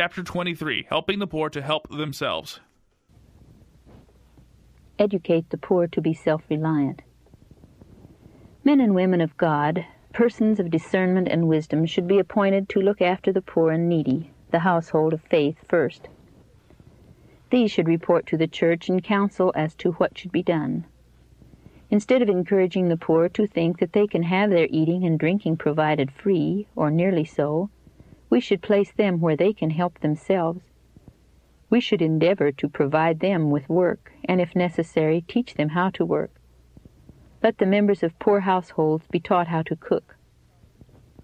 Chapter 23 Helping the Poor to Help Themselves. Educate the poor to be self reliant. Men and women of God, persons of discernment and wisdom, should be appointed to look after the poor and needy, the household of faith first. These should report to the church and counsel as to what should be done. Instead of encouraging the poor to think that they can have their eating and drinking provided free, or nearly so, we should place them where they can help themselves we should endeavor to provide them with work, and if necessary, teach them how to work. Let the members of poor households be taught how to cook,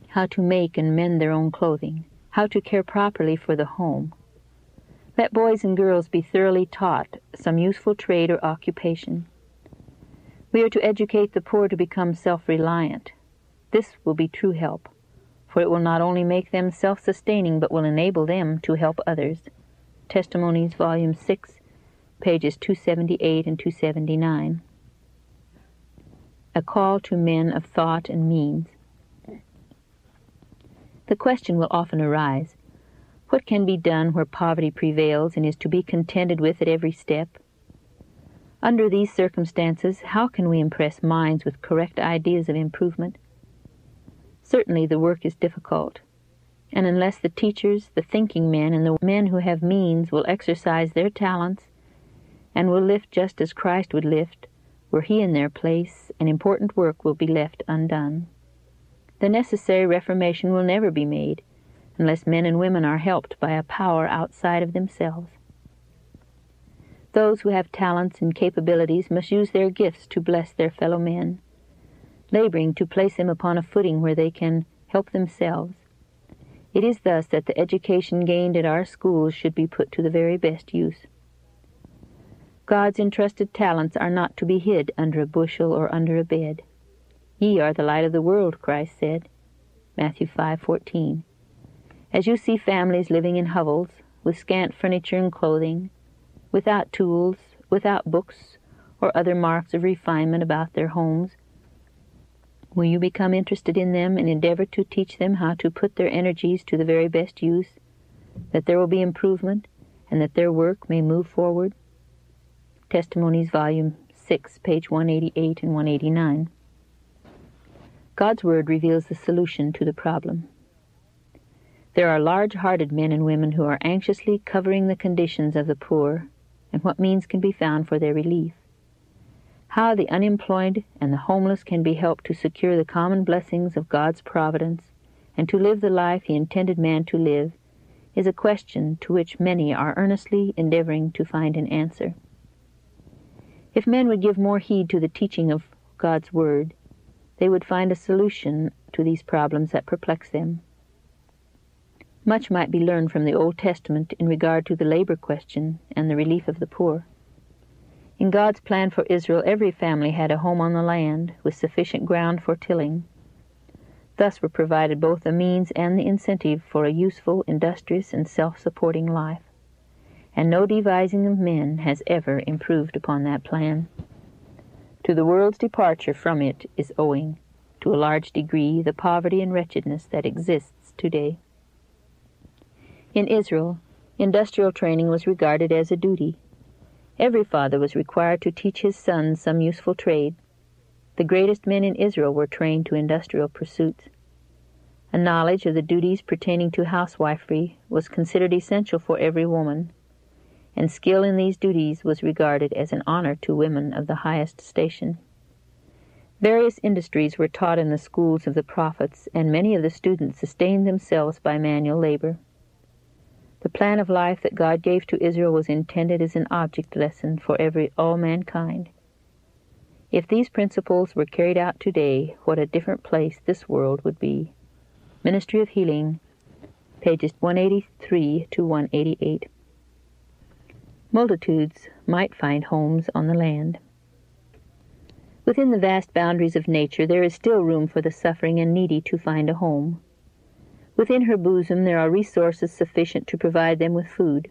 how to make and mend their own clothing, how to care properly for the home. Let boys and girls be thoroughly taught some useful trade or occupation. We are to educate the poor to become self-reliant. This will be true help, for it will not only make them self-sustaining, but will enable them to help others. Testimonies, Volume 6, pages 278 and 279. A call to men of thought and means. The question will often arise what can be done where poverty prevails and is to be contended with at every step? Under these circumstances, how can we impress minds with correct ideas of improvement? Certainly the work is difficult, and unless the teachers, the thinking men, and the men who have means will exercise their talents and will lift just as Christ would lift, were he in their place, an important work will be left undone. The necessary reformation will never be made unless men and women are helped by a power outside of themselves. Those who have talents and capabilities must use their gifts to bless their fellow men, laboring to place them upon a footing where they can help themselves it is thus that the education gained at our schools should be put to the very best use. God's entrusted talents are not to be hid under a bushel or under a bed. Ye are the light of the world, Christ said. Matthew 5:14. As you see families living in hovels, with scant furniture and clothing, without tools, without books, or other marks of refinement about their homes, Will you become interested in them and endeavor to teach them how to put their energies to the very best use, that there will be improvement, and that their work may move forward? Testimonies, Volume 6, page 188 and 189. God's Word reveals the solution to the problem. There are large-hearted men and women who are anxiously covering the conditions of the poor and what means can be found for their relief. How the unemployed and the homeless can be helped to secure the common blessings of God's providence and to live the life He intended man to live is a question to which many are earnestly endeavoring to find an answer. If men would give more heed to the teaching of God's Word, they would find a solution to these problems that perplex them. Much might be learned from the Old Testament in regard to the labor question and the relief of the poor. In God's plan for Israel, every family had a home on the land, with sufficient ground for tilling. Thus were provided both the means and the incentive for a useful, industrious, and self-supporting life. And no devising of men has ever improved upon that plan. To the world's departure from it is owing, to a large degree, the poverty and wretchedness that exists today. In Israel, industrial training was regarded as a duty, Every father was required to teach his sons some useful trade. The greatest men in Israel were trained to industrial pursuits. A knowledge of the duties pertaining to housewifery was considered essential for every woman, and skill in these duties was regarded as an honor to women of the highest station. Various industries were taught in the schools of the prophets, and many of the students sustained themselves by manual labor. The plan of life that God gave to Israel was intended as an object lesson for every all mankind. If these principles were carried out today, what a different place this world would be. Ministry of Healing, pages 183 to 188. Multitudes might find homes on the land. Within the vast boundaries of nature, there is still room for the suffering and needy to find a home. Within her bosom there are resources sufficient to provide them with food.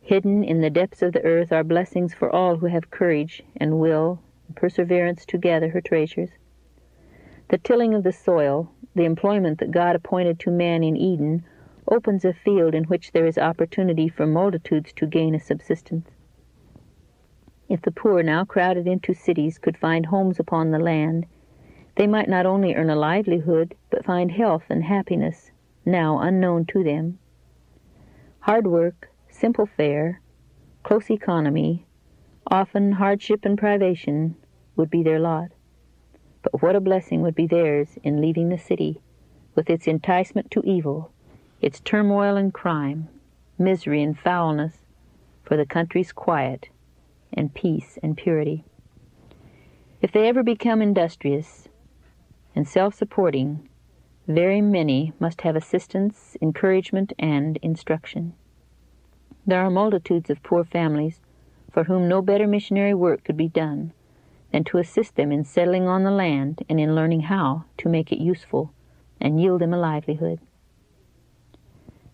Hidden in the depths of the earth are blessings for all who have courage and will and perseverance to gather her treasures. The tilling of the soil, the employment that God appointed to man in Eden, opens a field in which there is opportunity for multitudes to gain a subsistence. If the poor now crowded into cities could find homes upon the land, they might not only earn a livelihood, find health and happiness, now unknown to them. Hard work, simple fare, close economy, often hardship and privation, would be their lot. But what a blessing would be theirs in leaving the city, with its enticement to evil, its turmoil and crime, misery and foulness, for the country's quiet and peace and purity. If they ever become industrious and self-supporting, very many must have assistance, encouragement, and instruction. There are multitudes of poor families for whom no better missionary work could be done than to assist them in settling on the land and in learning how to make it useful and yield them a livelihood.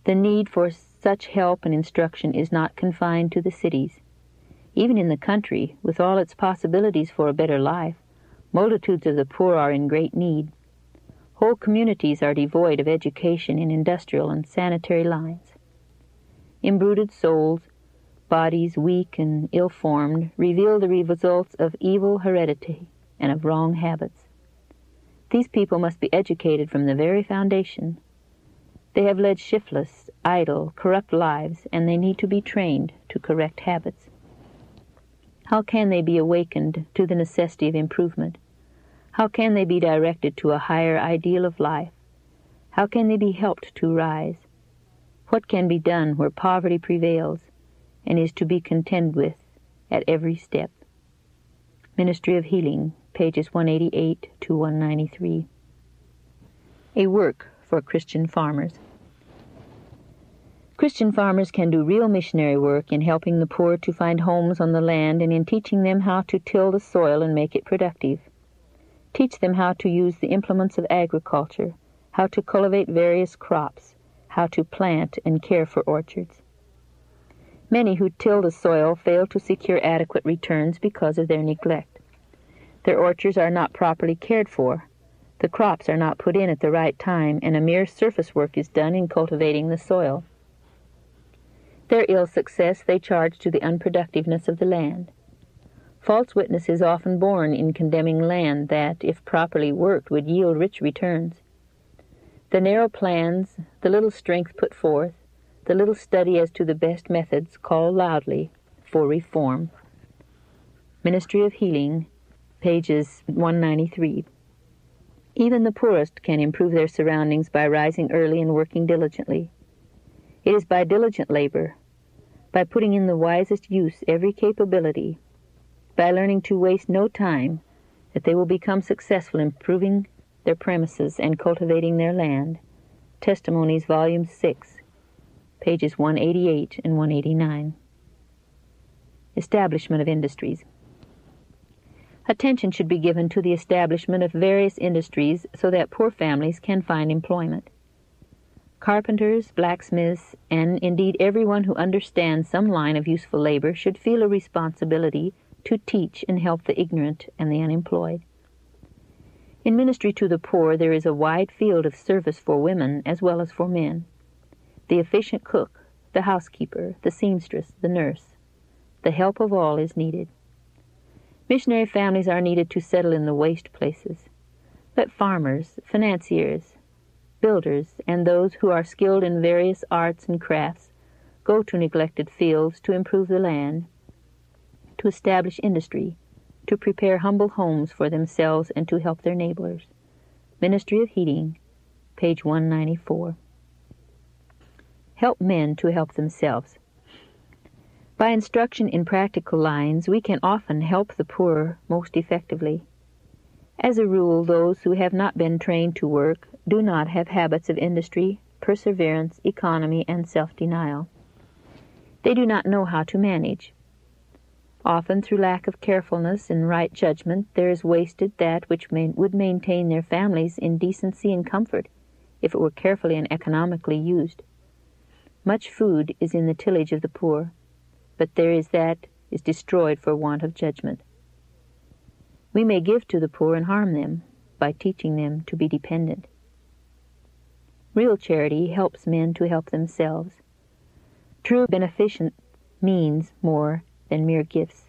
The need for such help and instruction is not confined to the cities. Even in the country, with all its possibilities for a better life, multitudes of the poor are in great need. Whole communities are devoid of education in industrial and sanitary lines. Imbruted souls bodies weak and ill formed, reveal the results of evil heredity and of wrong habits. These people must be educated from the very foundation. They have led shiftless, idle, corrupt lives, and they need to be trained to correct habits. How can they be awakened to the necessity of improvement? How can they be directed to a higher ideal of life? How can they be helped to rise? What can be done where poverty prevails and is to be contended with at every step. Ministry of Healing, pages 188 to 193. A work for Christian farmers. Christian farmers can do real missionary work in helping the poor to find homes on the land and in teaching them how to till the soil and make it productive. Teach them how to use the implements of agriculture, how to cultivate various crops, how to plant and care for orchards. Many who till the soil fail to secure adequate returns because of their neglect. Their orchards are not properly cared for. The crops are not put in at the right time, and a mere surface work is done in cultivating the soil. Their ill success they charge to the unproductiveness of the land. False witness is often borne in condemning land that, if properly worked, would yield rich returns. The narrow plans, the little strength put forth, the little study as to the best methods call loudly for reform. Ministry of Healing, pages 193. Even the poorest can improve their surroundings by rising early and working diligently. It is by diligent labor, by putting in the wisest use every capability, by learning to waste no time, that they will become successful in improving their premises and cultivating their land. Testimonies, Volume 6, pages 188 and 189. Establishment of industries. Attention should be given to the establishment of various industries so that poor families can find employment. Carpenters, blacksmiths, and indeed everyone who understands some line of useful labor should feel a responsibility to teach and help the ignorant and the unemployed. In ministry to the poor, there is a wide field of service for women as well as for men the efficient cook, the housekeeper, the seamstress, the nurse. The help of all is needed. Missionary families are needed to settle in the waste places. Let farmers, financiers, builders, and those who are skilled in various arts and crafts go to neglected fields to improve the land, to establish industry, to prepare humble homes for themselves and to help their neighbors. Ministry of Healing, page 194 help men to help themselves. By instruction in practical lines, we can often help the poor most effectively. As a rule, those who have not been trained to work do not have habits of industry, perseverance, economy, and self-denial. They do not know how to manage. Often, through lack of carefulness and right judgment, there is wasted that which may, would maintain their families in decency and comfort if it were carefully and economically used. Much food is in the tillage of the poor, but there is that is destroyed for want of judgment. We may give to the poor and harm them by teaching them to be dependent. Real charity helps men to help themselves. True beneficence means more than mere gifts.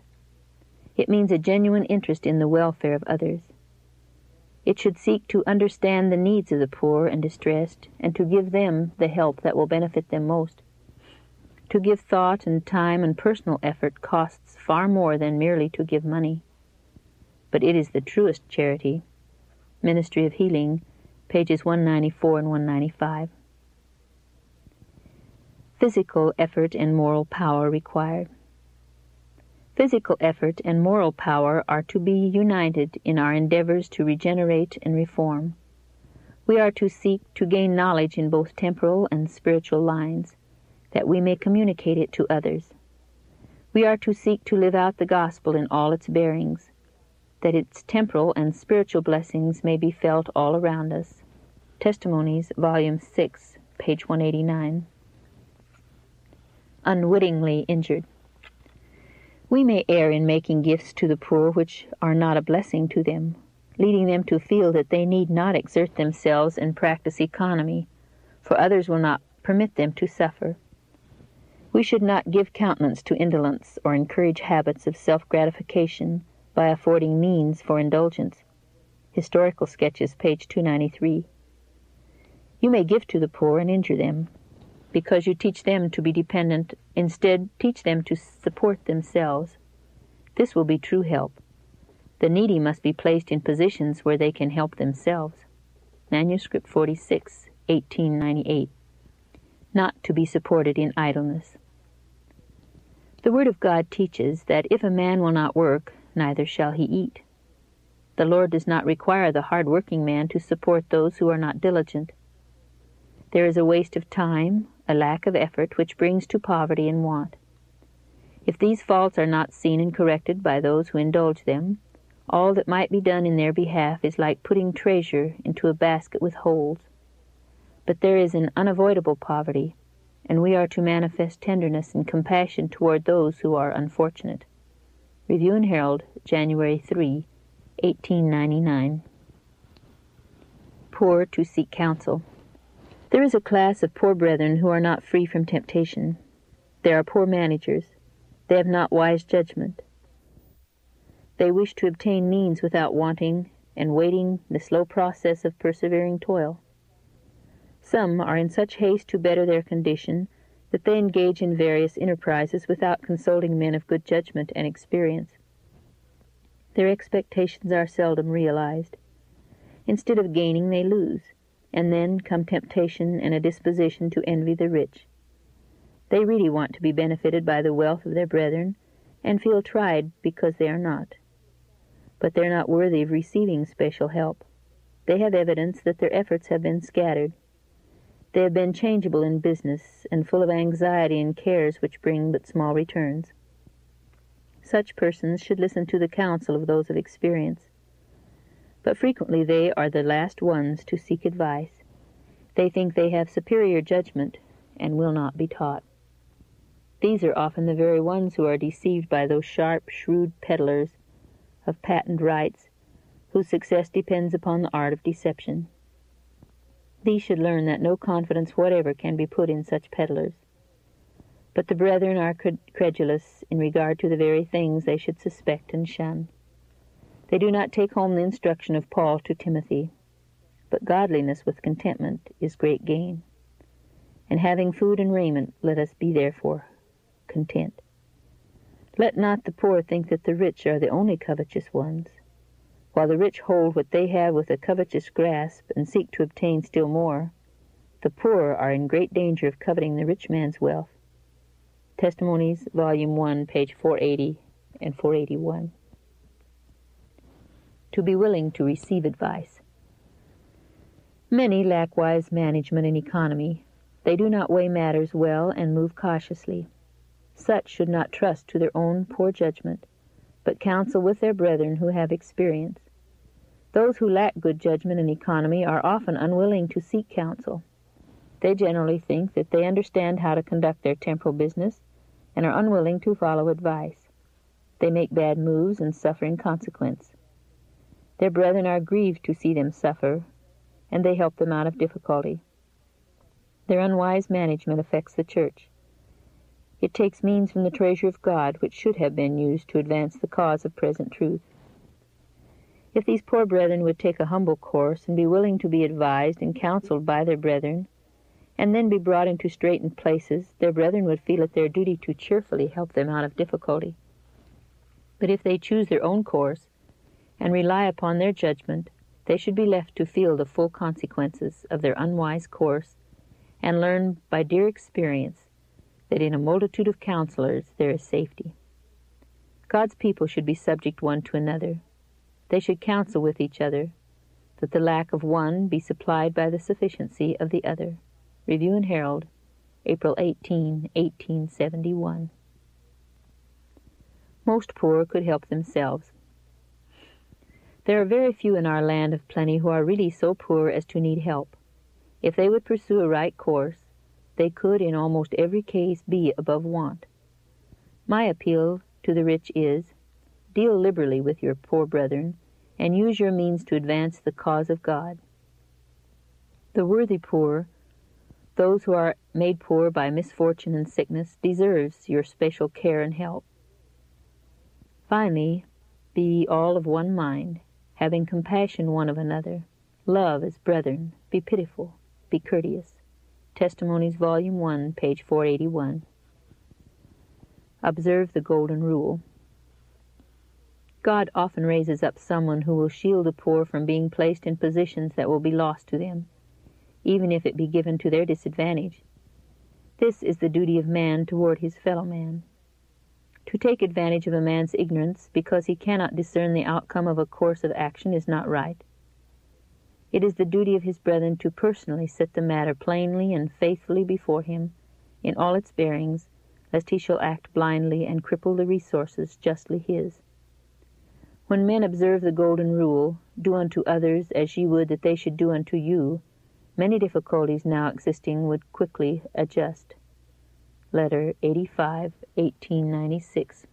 It means a genuine interest in the welfare of others. It should seek to understand the needs of the poor and distressed and to give them the help that will benefit them most. To give thought and time and personal effort costs far more than merely to give money. But it is the truest charity. Ministry of Healing, pages 194 and 195. Physical effort and moral power required. Physical effort and moral power are to be united in our endeavors to regenerate and reform. We are to seek to gain knowledge in both temporal and spiritual lines, that we may communicate it to others. We are to seek to live out the gospel in all its bearings, that its temporal and spiritual blessings may be felt all around us. Testimonies, Volume 6, page 189. Unwittingly injured. We may err in making gifts to the poor which are not a blessing to them, leading them to feel that they need not exert themselves and practice economy, for others will not permit them to suffer. We should not give countenance to indolence or encourage habits of self gratification by affording means for indulgence. Historical Sketches, page 293. You may give to the poor and injure them, because you teach them to be dependent. Instead, teach them to support themselves. This will be true help. The needy must be placed in positions where they can help themselves. Manuscript 46, 1898. Not to be supported in idleness. The Word of God teaches that if a man will not work, neither shall he eat. The Lord does not require the hard working man to support those who are not diligent. There is a waste of time, a lack of effort, which brings to poverty and want. If these faults are not seen and corrected by those who indulge them, all that might be done in their behalf is like putting treasure into a basket with holes. But there is an unavoidable poverty, and we are to manifest tenderness and compassion toward those who are unfortunate. Review and Herald, January 3, 1899. Poor to seek counsel. There is a class of poor brethren who are not free from temptation. They are poor managers. They have not wise judgment. They wish to obtain means without wanting and waiting the slow process of persevering toil. Some are in such haste to better their condition that they engage in various enterprises without consulting men of good judgment and experience. Their expectations are seldom realized. Instead of gaining, they lose and then come temptation and a disposition to envy the rich. They really want to be benefited by the wealth of their brethren, and feel tried because they are not. But they are not worthy of receiving special help. They have evidence that their efforts have been scattered. They have been changeable in business, and full of anxiety and cares which bring but small returns. Such persons should listen to the counsel of those of experience but frequently they are the last ones to seek advice. They think they have superior judgment and will not be taught. These are often the very ones who are deceived by those sharp, shrewd peddlers of patent rights whose success depends upon the art of deception. These should learn that no confidence whatever can be put in such peddlers. But the brethren are credulous in regard to the very things they should suspect and shun. They do not take home the instruction of Paul to Timothy. But godliness with contentment is great gain. And having food and raiment, let us be therefore content. Let not the poor think that the rich are the only covetous ones. While the rich hold what they have with a covetous grasp and seek to obtain still more, the poor are in great danger of coveting the rich man's wealth. Testimonies, Volume 1, page 480 and 481 to be willing to receive advice. Many lack wise management and economy. They do not weigh matters well and move cautiously. Such should not trust to their own poor judgment, but counsel with their brethren who have experience. Those who lack good judgment and economy are often unwilling to seek counsel. They generally think that they understand how to conduct their temporal business and are unwilling to follow advice. They make bad moves and suffer in consequence. Their brethren are grieved to see them suffer, and they help them out of difficulty. Their unwise management affects the church. It takes means from the treasure of God which should have been used to advance the cause of present truth. If these poor brethren would take a humble course and be willing to be advised and counseled by their brethren, and then be brought into straitened places, their brethren would feel it their duty to cheerfully help them out of difficulty. But if they choose their own course and rely upon their judgment, they should be left to feel the full consequences of their unwise course and learn by dear experience that in a multitude of counselors there is safety. God's people should be subject one to another. They should counsel with each other, that the lack of one be supplied by the sufficiency of the other. Review and Herald, April 18, 1871. Most poor could help themselves. There are very few in our land of plenty who are really so poor as to need help. If they would pursue a right course, they could in almost every case be above want. My appeal to the rich is, deal liberally with your poor brethren, and use your means to advance the cause of God. The worthy poor those who are made poor by misfortune and sickness deserves your special care and help. Finally, be all of one mind, having compassion one of another, love as brethren, be pitiful, be courteous. Testimonies, Volume 1, page 481. Observe the Golden Rule. God often raises up someone who will shield the poor from being placed in positions that will be lost to them even if it be given to their disadvantage. This is the duty of man toward his fellow man. To take advantage of a man's ignorance because he cannot discern the outcome of a course of action is not right. It is the duty of his brethren to personally set the matter plainly and faithfully before him in all its bearings, lest he shall act blindly and cripple the resources justly his. When men observe the golden rule, do unto others as ye would that they should do unto you, Many difficulties now existing would quickly adjust. Letter 85, 1896.